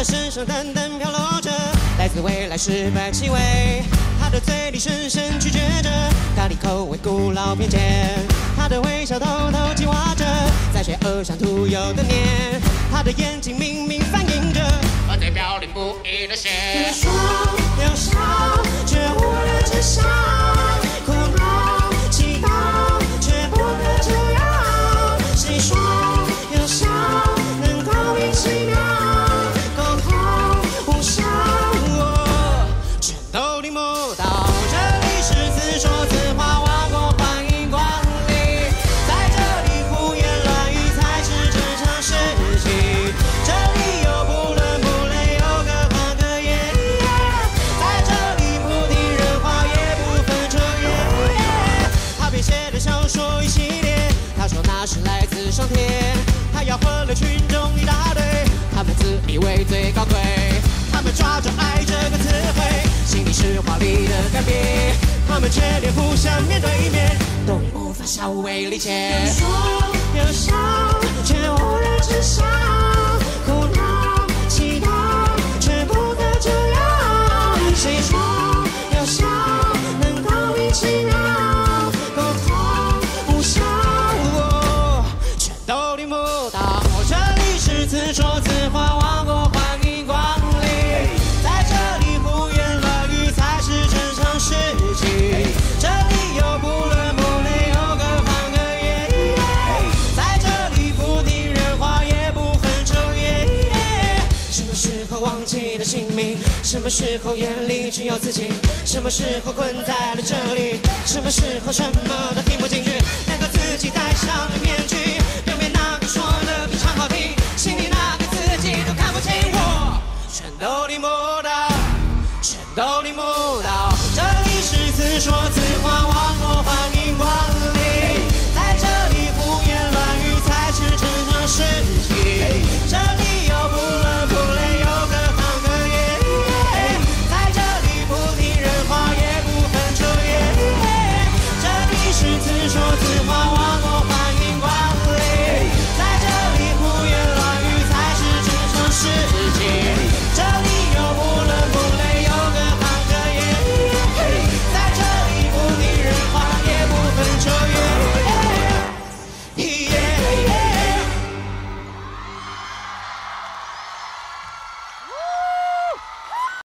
的身上淡淡飘落着来自未来失败气味，他的嘴里深深咀嚼着咖喱口味古老偏见，他的微笑偷偷计划着在谁额上涂有的念，他的眼睛明明反映着犯罪飘零不一的血。别说有笑，上天，他吆喝了群众一大堆，他们自以为最高贵，他们抓住爱这个词汇，心里是华丽的干瘪，他们却连互相面对面都无法稍微理解。说有笑，却无人知晓。哭闹、祈祷，却不可救药。谁说什么时候眼里只有自己什么时候困在了这里什么时候什么都听不进去那个自己戴上了面具表面那个说的非常好听心里那个自己都看不清我全都听不到全都听不到